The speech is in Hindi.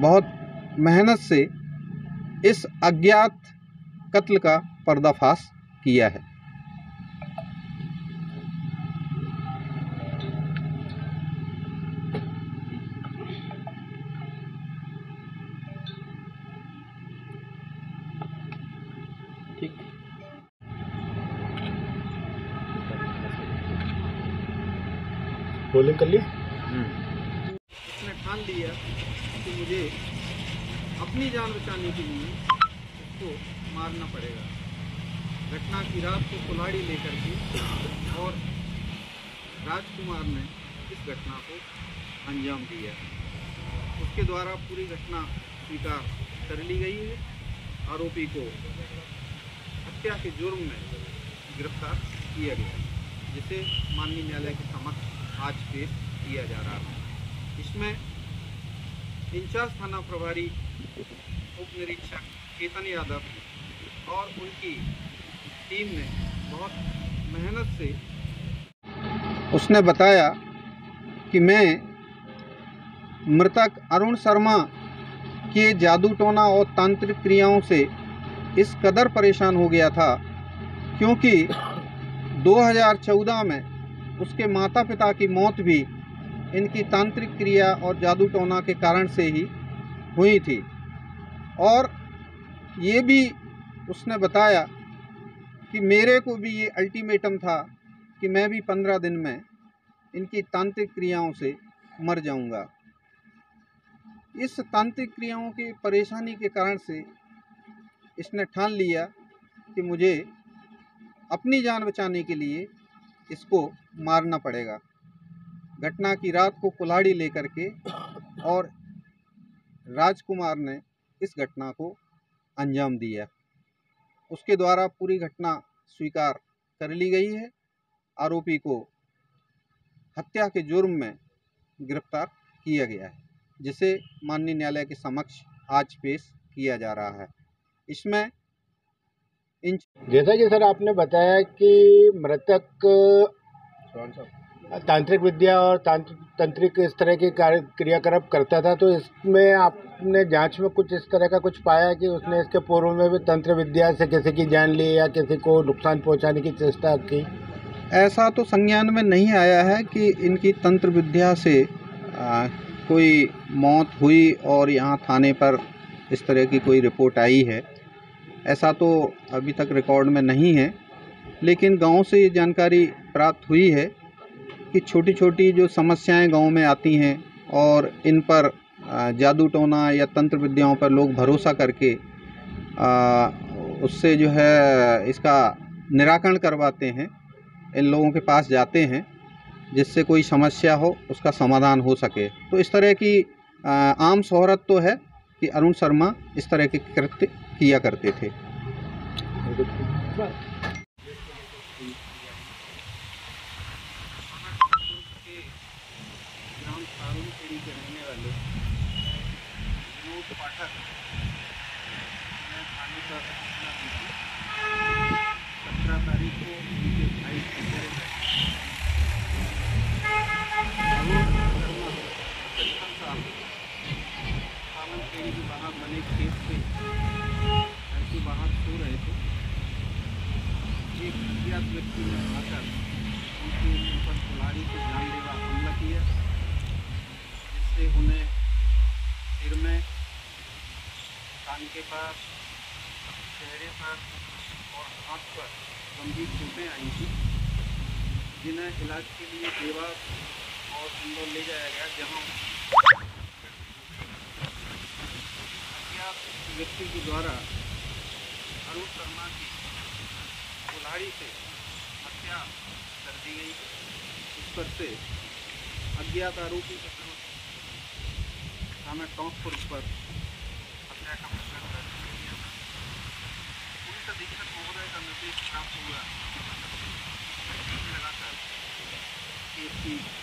बहुत मेहनत से इस अज्ञात कत्ल का पर्दाफाश किया है। ठीक। रोलिंग कर लिया उसने ठान लिया। कि मुझे अपनी जान बचाने के लिए उसको मारना पड़ेगा। घटना की रात को कुल्हाड़ी लेकर के और राजकुमार ने इस घटना को अंजाम दिया। उसके द्वारा पूरी घटना स्वीकार कर ली गई है। आरोपी को हत्या के जुर्म में गिरफ़्तार किया गया, जिसे माननीय न्यायालय के समक्ष आज पेश किया जा रहा है। इसमें इंचार्ज थाना प्रभारी, उप निरीक्षक चेतन यादव और उनकी टीम ने बहुत मेहनत से उसने बताया कि मैं मृतक अरुण शर्मा के जादू टोना और तांत्रिक क्रियाओं से इस कदर परेशान हो गया था, क्योंकि 2014 में उसके माता पिता की मौत भी इनकी तांत्रिक क्रिया और जादू टोना के कारण से ही हुई थी। और ये भी उसने बताया कि मेरे को भी ये अल्टीमेटम था कि मैं भी पंद्रह दिन में इनकी तांत्रिक क्रियाओं से मर जाऊँगा। इस तांत्रिक क्रियाओं की परेशानी के कारण से इसने ठान लिया कि मुझे अपनी जान बचाने के लिए इसको मारना पड़ेगा। घटना की रात को कुल्हाड़ी लेकर के और राजकुमार ने इस घटना को अंजाम दिया। उसके द्वारा पूरी घटना स्वीकार कर ली गई है। आरोपी को हत्या के जुर्म में गिरफ़्तार किया गया है जिसे माननीय न्यायालय के समक्ष आज पेश किया जा रहा है। इसमें इन जैसा कि सर आपने बताया कि मृतक तांत्रिक विद्या और तांत्रिक इस तरह के कार्य क्रियाकलाप करता था तो इसमें आपने जाँच में कुछ इस तरह का कुछ पाया कि उसने इसके पूर्व में भी तंत्र विद्या से किसी की जान ली या किसी को नुकसान पहुँचाने की चेष्टा की? ऐसा तो संज्ञान में नहीं आया है कि इनकी तंत्र विद्या से आ, कोई मौत हुई और यहाँ थाने पर इस तरह की कोई रिपोर्ट आई है। ऐसा तो अभी तक रिकॉर्ड में नहीं है लेकिन गाँव से ये जानकारी प्राप्त हुई है कि छोटी छोटी जो समस्याएँ गाँव में आती हैं और इन पर जादू टोना या तंत्र विद्याओं पर लोग भरोसा करके उससे जो है इसका निराकरण करवाते हैं, इन लोगों के पास जाते हैं, जिससे कोई समस्या हो, उसका समाधान हो सके। तो इस तरह की आम शहरत तो है कि अरुण शर्मा इस तरह के कृत्य किया करते थे। सत्रह तारीख को बाहर बने खेत पे घर के बाहर सो रहे थे एक अज्ञात व्यक्ति ने आकर उनके ऊपर कुल्हाड़ी से जानलेवा हमला किया जिससे उन्हें सिर में कान के पास, चेहरे पर और हाथ पर गंभीर चोटें आई थी, जिन्हें इलाज के लिए देवास और इंदौर ले जाया गया, जहाँ अज्ञात व्यक्ति के द्वारा अरुण शर्मा की कुल्हाड़ी से हत्या कर दी गई। इस पर से अज्ञात आरोपी के विरुद्ध थाना टोंकपुर पर हत्या का प्रकरण दर्ज किया गया पुलिस अधीक्षक महोदय का निर्देश प्राप्त हुआ टीम लगाकर केस की